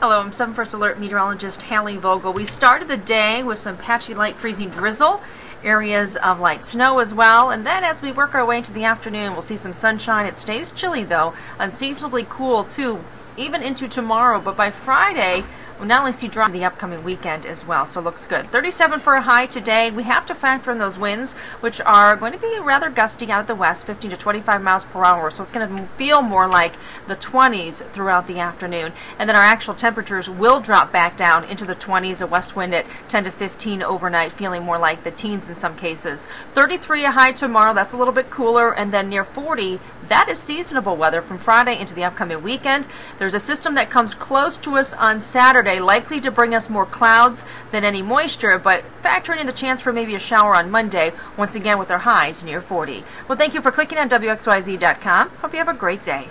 Hello, I'm 7 First Alert meteorologist Hallie Vogel. We started the day with some patchy light freezing drizzle, areas of light snow as well, and then as we work our way into the afternoon, we'll see some sunshine. It stays chilly though, unseasonably cool too, even into tomorrow, but by Friday, We'll not only see dry the upcoming weekend as well, so looks good. 37 for a high today. We have to factor in those winds, which are going to be rather gusty out of the west, 15 to 25 miles per hour. So it's going to feel more like the 20s throughout the afternoon. And then our actual temperatures will drop back down into the 20s, a west wind at 10 to 15 overnight, feeling more like the teens in some cases. 33 a high tomorrow. That's a little bit cooler, and then near 40. That is seasonable weather from Friday into the upcoming weekend. There's a system that comes close to us on Saturday likely to bring us more clouds than any moisture, but factoring in the chance for maybe a shower on Monday, once again with our highs near 40. Well, thank you for clicking on WXYZ.com. Hope you have a great day.